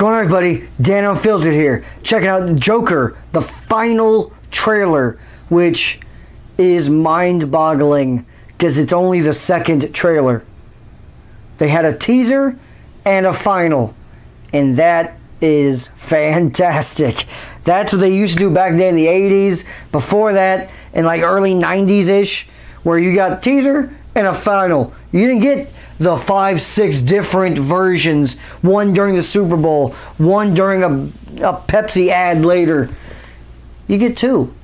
going on, everybody? Dan Unfiltered here. Checking out Joker, the final trailer, which is mind boggling because it's only the second trailer. They had a teaser and a final, and that is fantastic. That's what they used to do back then in the 80s. Before that, in like early 90s ish, where you got teaser and a final. You didn't get the five, six different versions. One during the Super Bowl, one during a, a Pepsi ad later. You get two.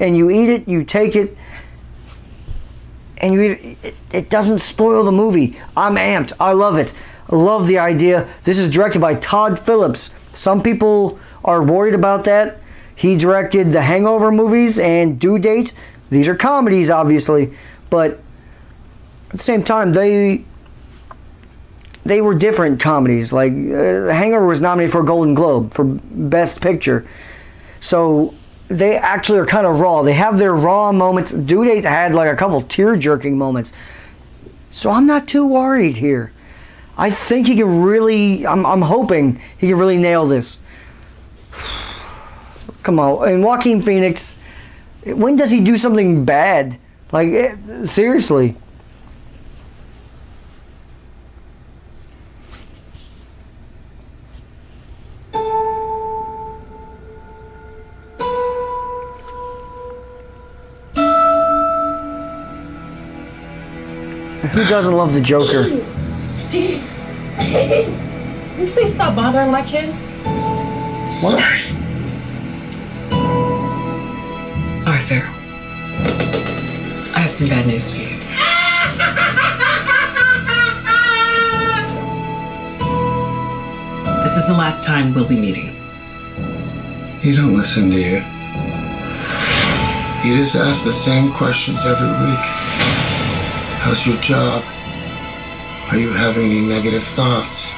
And you eat it, you take it, and you eat it. It doesn't spoil the movie. I'm amped. I love it. I love the idea. This is directed by Todd Phillips. Some people are worried about that. He directed the Hangover movies and Due Date. These are comedies, obviously, but at the same time, they they were different comedies. Like uh, Hangover was nominated for a Golden Globe for Best Picture, so they actually are kind of raw. They have their raw moments. Due Date had like a couple tear jerking moments, so I'm not too worried here. I think he can really. I'm, I'm hoping he can really nail this. Come on, and Joaquin Phoenix. When does he do something bad? Like eh, seriously. Who doesn't love the Joker? Can you please stop bothering my kid? What? Arthur, I have some bad news for you. This is the last time we'll be meeting. You don't listen, do you? You just ask the same questions every week. How's your job? Are you having any negative thoughts?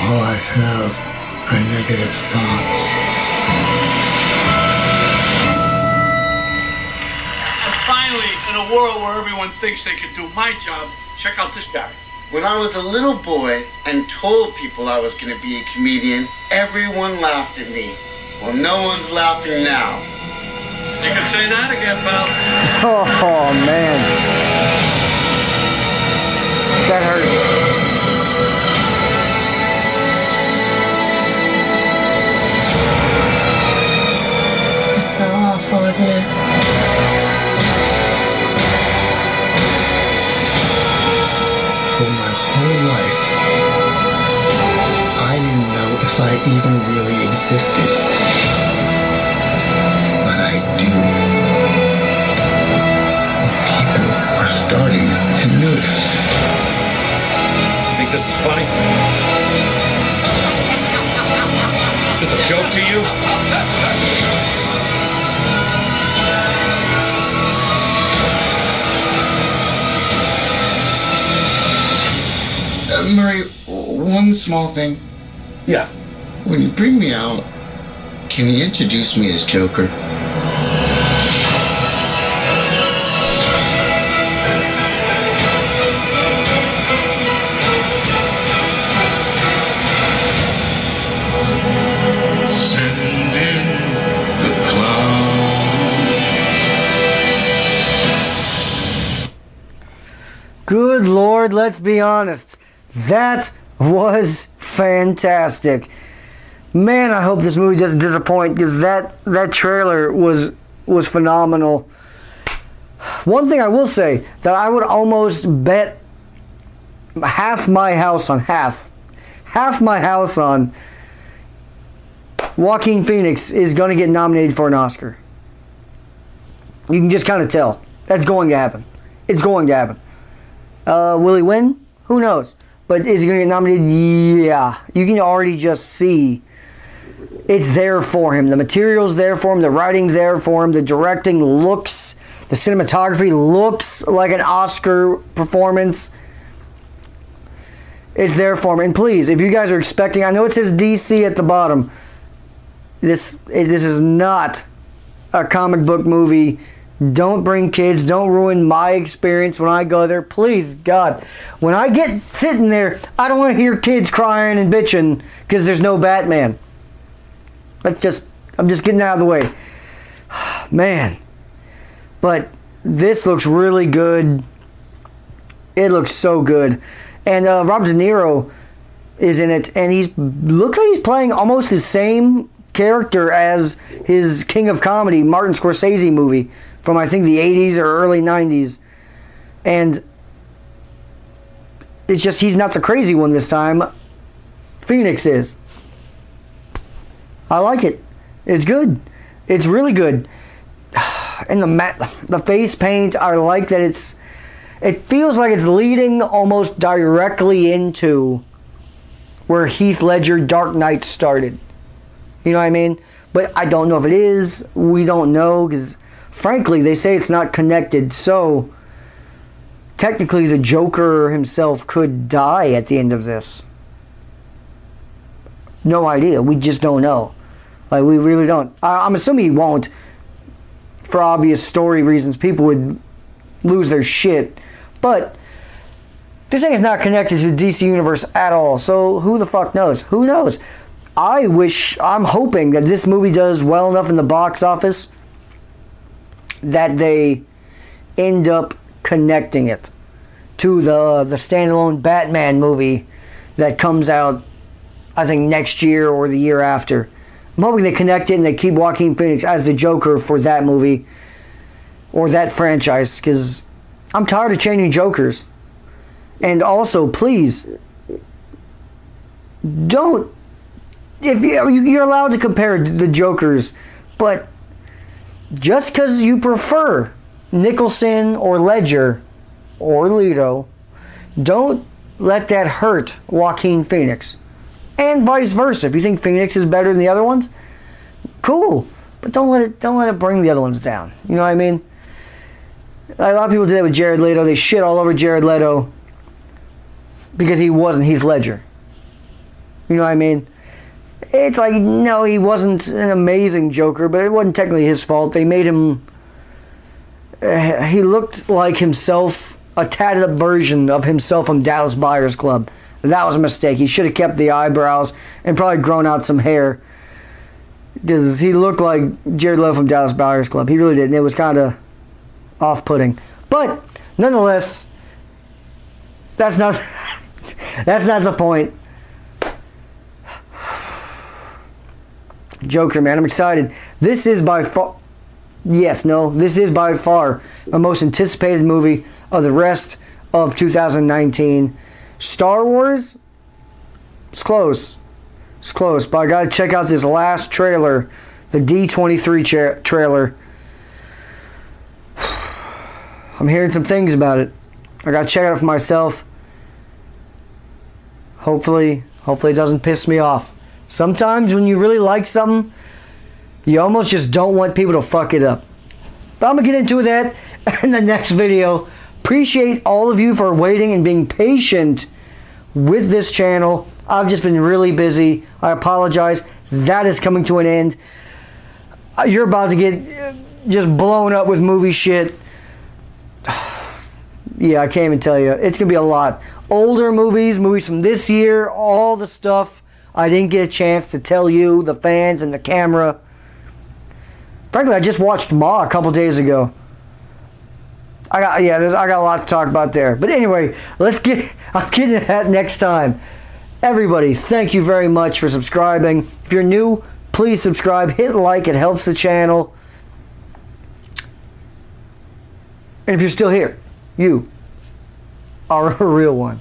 All I have are negative thoughts. And finally, in a world where everyone thinks they can do my job, check out this guy. When I was a little boy and told people I was going to be a comedian, everyone laughed at me. Well, no one's laughing now. You can say that again, pal. Oh man, that hurt. It's so awful, isn't it? For my whole life, I didn't know if I even really existed. But I do. And people are starting to notice. Think this is funny? Is this a joke to you? Uh, Murray, one small thing. Yeah. When you bring me out, can you introduce me as Joker? Good lord, let's be honest. That was fantastic. Man, I hope this movie doesn't disappoint because that that trailer was was phenomenal. One thing I will say that I would almost bet half my house on half half my house on Joaquin Phoenix is going to get nominated for an Oscar. You can just kind of tell. That's going to happen. It's going to happen. Uh, will he win? Who knows? But is he going to get nominated? Yeah. You can already just see it's there for him. The material's there for him. The writing's there for him. The directing looks, the cinematography looks like an Oscar performance. It's there for him. And please, if you guys are expecting, I know it says DC at the bottom. This this is not a comic book movie Don't bring kids. Don't ruin my experience when I go there. Please, God. When I get sitting there, I don't want to hear kids crying and bitching because there's no Batman. Let's just, I'm just getting out of the way. Man. But this looks really good. It looks so good. And uh, Robert De Niro is in it, and he's looks like he's playing almost the same character as his King of Comedy, Martin Scorsese movie from I think the 80s or early 90s. And it's just he's not the crazy one this time. Phoenix is. I like it. It's good. It's really good. And the mat, the face paint, I like that it's. It feels like it's leading almost directly into where Heath Ledger Dark Knight started. You know what I mean? But I don't know if it is. We don't know because, frankly, they say it's not connected. So, technically, the Joker himself could die at the end of this. No idea. We just don't know. Like, we really don't. I, I'm assuming he won't. For obvious story reasons, people would lose their shit. But this thing is not connected to the DC universe at all. So who the fuck knows? Who knows? I wish, I'm hoping that this movie does well enough in the box office that they end up connecting it to the the standalone Batman movie that comes out, I think next year or the year after. I'm hoping they connect it and they keep Joaquin Phoenix as the Joker for that movie or that franchise because I'm tired of changing Jokers. And also, please don't. If you you're allowed to compare the Jokers, but just because you prefer Nicholson or Ledger or Leto, don't let that hurt Joaquin Phoenix, and vice versa. If you think Phoenix is better than the other ones, cool, but don't let it don't let it bring the other ones down. You know what I mean? A lot of people do that with Jared Leto. They shit all over Jared Leto because he wasn't Heath Ledger. You know what I mean? It's like no, he wasn't an amazing Joker, but it wasn't technically his fault. They made him. Uh, he looked like himself, a tatted up version of himself from Dallas Buyers Club. That was a mistake. He should have kept the eyebrows and probably grown out some hair. Because he looked like Jared Leto from Dallas Buyers Club. He really did. And it was kind of off putting. But nonetheless, that's not. That's not the point. Joker, man, I'm excited. This is by far, yes, no, this is by far my most anticipated movie of the rest of 2019. Star Wars, it's close. It's close, but I gotta check out this last trailer, the D23 tra- trailer. I'm hearing some things about it. I gotta check it out for myself hopefully hopefully it doesn't piss me off sometimes when you really like something you almost just don't want people to fuck it up. But i'm gonna get into that in the next video. Appreciate all of you for waiting and being patient with this channel. I've just been really busy. I apologize. That is coming to an end. Uh, you're about to get uh, just blown up with movie shit. Yeah, I can't even tell you. It's gonna be a lot. Older movies, movies from this year, all the stuff I didn't get a chance to tell you, the fans and the camera. Frankly, I just watched Ma a couple days ago. I got yeah, I got a lot to talk about there. But anyway, let's get. I'm getting to that next time. Everybody, thank you very much for subscribing. If you're new, please subscribe. Hit like; it helps the channel. And if you're still here, you are a real one.